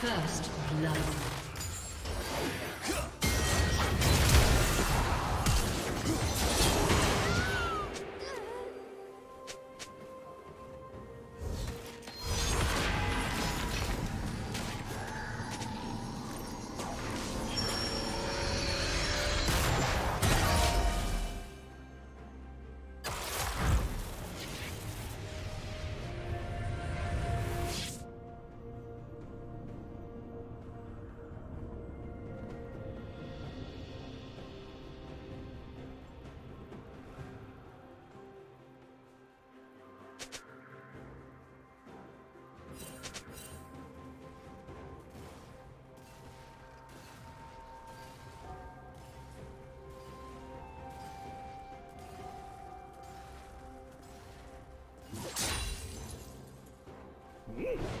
First blood. Huh.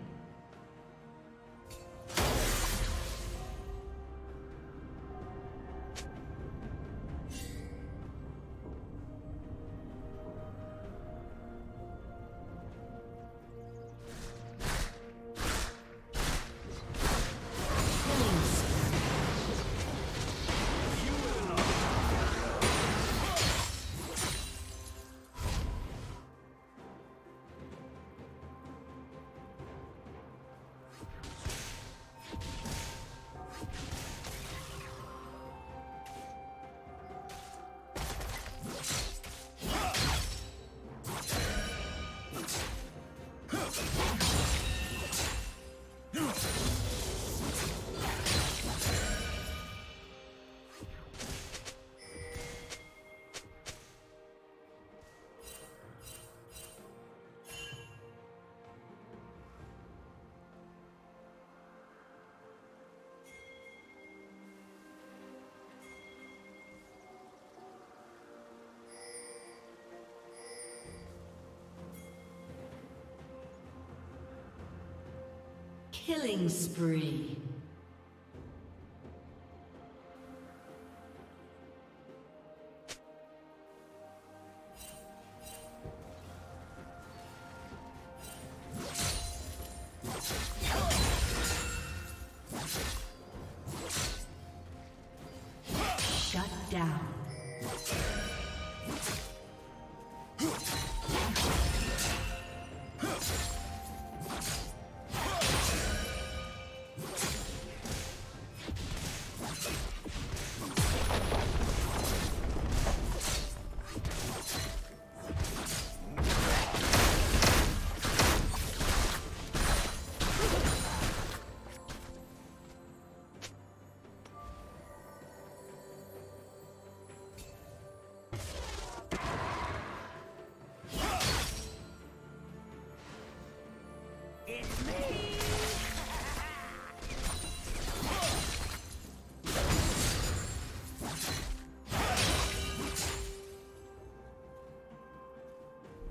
Killing spree.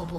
哦不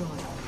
Destroyed.